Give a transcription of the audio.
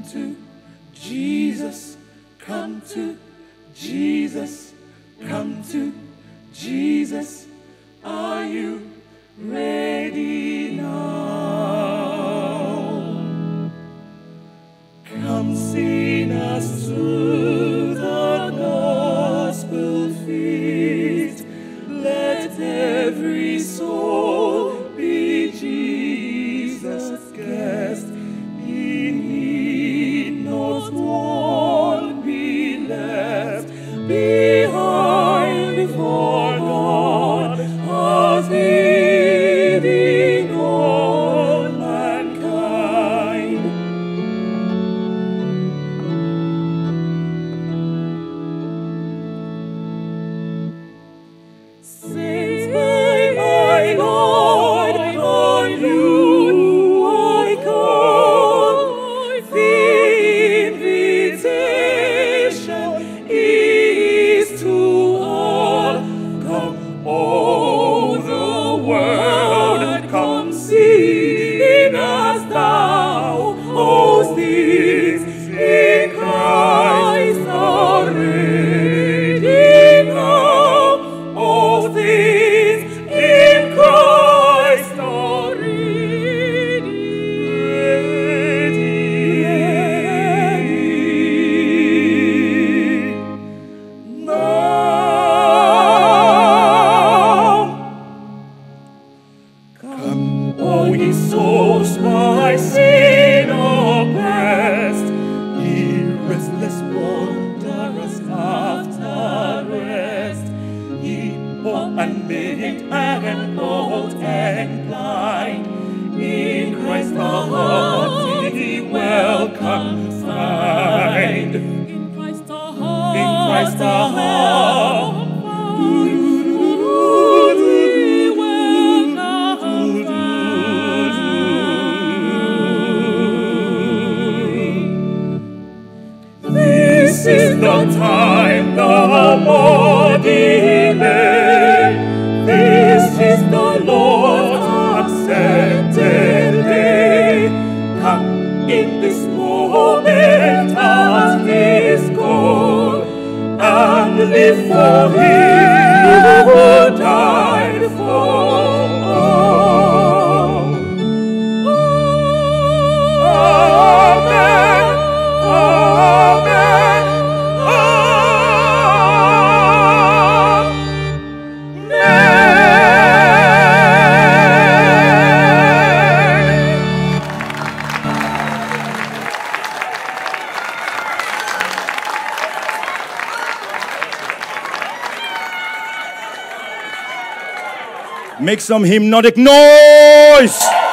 Come to Jesus, come to Jesus, come to Jesus. Are you ready now? Come sing us to behind leading all mankind. Saints, see souls by sin oppressed, ye restless wanderers after rest, ye poor and maimed and old and blind, in Christ the hearty welcome find. In Christ our. In Christ our heart. The. This is the Lord's day. Come in this moment at His call and live for Him Make some hypnotic noise.